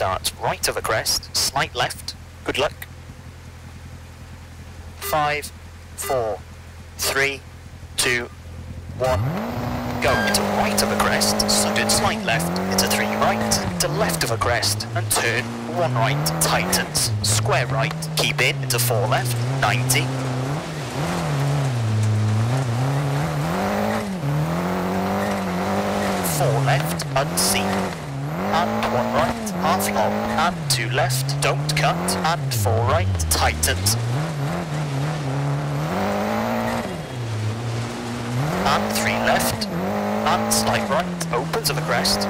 starts right of a crest, slight left. Good luck. Five, four, three, two, one. Go into right of a crest, sudden slight left, into three right, to left of a crest, and turn one right, tightens, square right, keep in, into four left, 90, four left, unseen, and one right, half long, and two left, don't cut, and four right, tightens, and three left, and slight right, opens of the crest,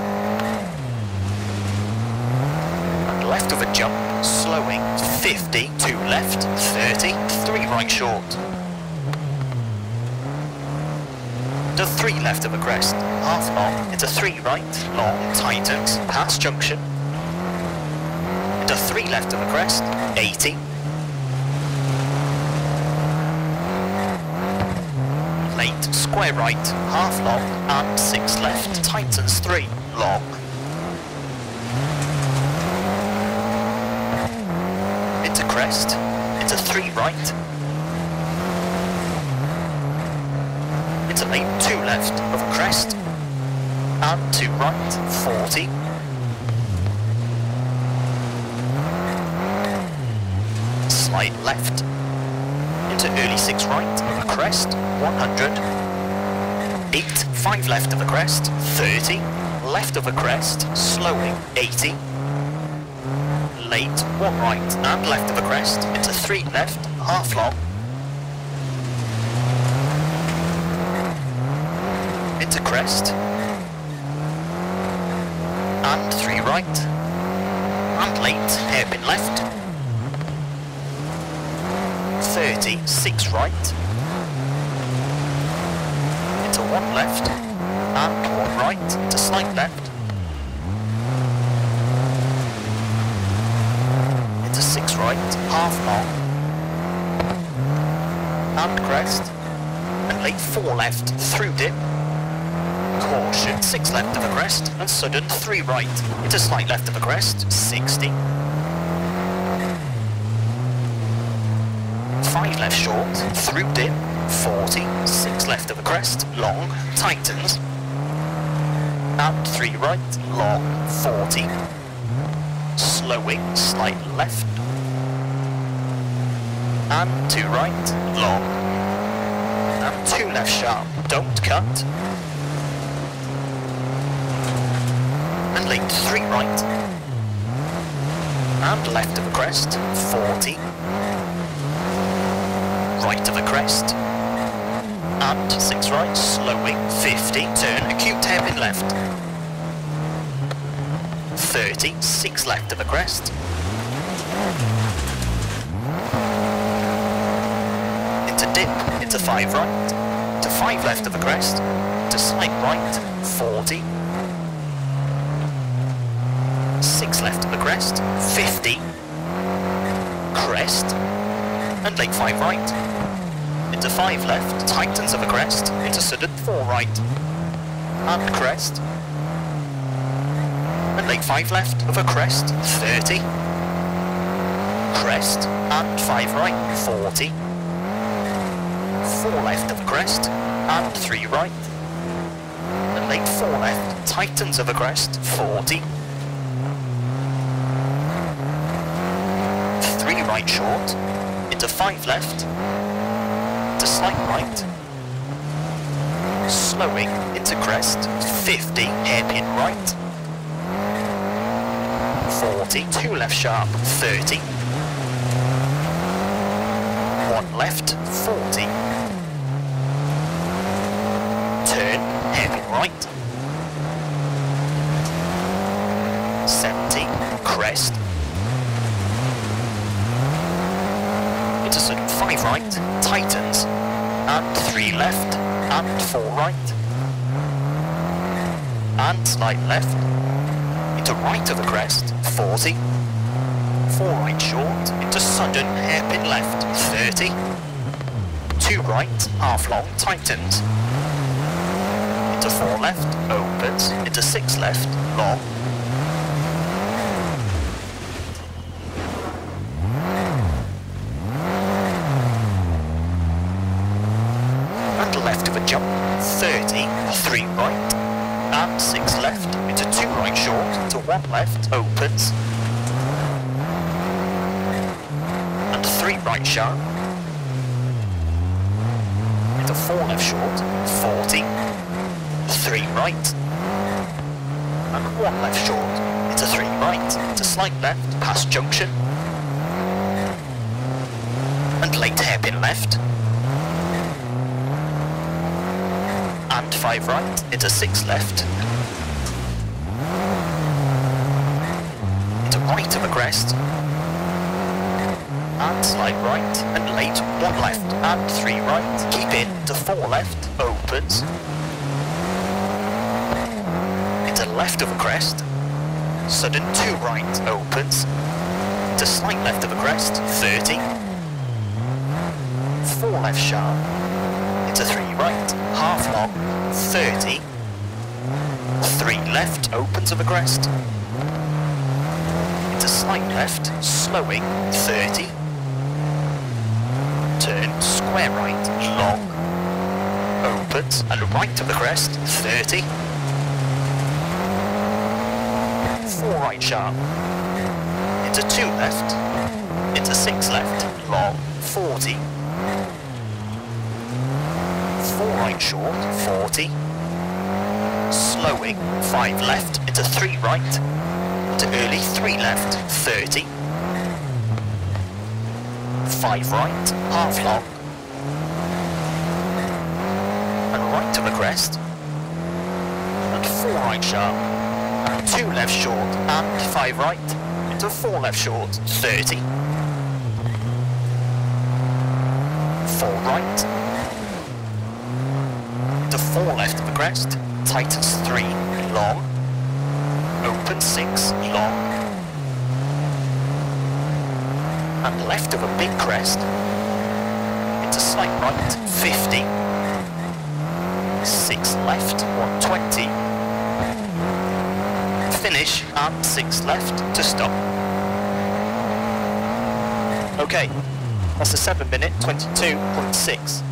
and left of a jump, slowing, 50, two left, 30, three right short. To three left of a crest, half long, into three right, long, tightens, past junction. Into three left of a crest, 80, late, square right, half long, and six left, tightens three, long. Into crest, into three right, late, two left of crest, and two right, 40. Slight left, into early six right of a crest, 100. 8, 5 left of a crest, 30. Left of a crest, slowing, 80. Late, 1 right and left of a crest, into 3 left, half long. Into crest. And 3 right. And late, hairpin left. 30, 6 right. Into 1 left. And 1 right to slight left. Into 6 right, half long. And crest. And late 4 left, through dip. Caution, 6 left of a crest. And sudden 3 right. Into slight left of a crest, 60. 5 left short, through dip, 40, 6 left of a crest, long, tightens, and 3 right, long, 40, slowing, slight left, and 2 right, long, and 2 left sharp, don't cut, and 3 right, and left of crest, 40, right of a crest. And 6 right, slowing, 50, turn, acute hairpin left. 30, 6 left of a crest. Into dip, into 5 right, to 5 left of a crest, to slight right, 40. 6 left of the crest, 50. Crest, and late 5 right. Into 5 left, tightens of the crest, into sudden 4 right. And crest. And late 5 left of a crest, 30. Crest, and 5 right, 40. 4 left of the crest, and 3 right. And late 4 left, tightens of the crest, 40. 3 right short, into 5 left, to slight right, slowing into crest, 50, hairpin right, 40, 2 left sharp, 30, 1 left, 40, turn, hairpin right, 70, crest, into 5 right, tightens, and 3 left, and 4 right, and slight left, into right of the crest, 40, 4 right short, into sudden hairpin left, 30, 2 right, half long, tightens, into 4 left, opens, into 6 left, long, left of a jump, 30, 3 right, and 6 left, into 2 right short, to 1 left, opens, and 3 right sharp, into 4 left short, 40, 3 right, and 1 left short, into 3 right, to slight left, past junction, and late hairpin left, and 5 right, into 6 left, a crest, and slight right, and late 1 left, and 3 right, keep in to 4 left, opens, into left of a crest, sudden 2 right, opens, to slight left of a crest, 30, 4 left sharp, into 3 right, half long, 30, 3 left, opens of a crest, slight left, slowing, 30, turn square right, long, opens, and right of the crest, 30, 4 right sharp, into 2 left, into 6 left, long, 40, 4 right short, 40, slowing, 5 left, into 3 right, to early 3 left, 30, 5 right, half long, and right to the crest, and 4 right sharp, and 2 left short, and 5 right, into 4 left short, 30, 4 right, to 4 left of the crest, tightens 3, long, open 6, long, and left of a big crest, into slight right, 50, 6 left, 120, finish, and 6 left to stop. Okay, that's a 7 minute 22.6.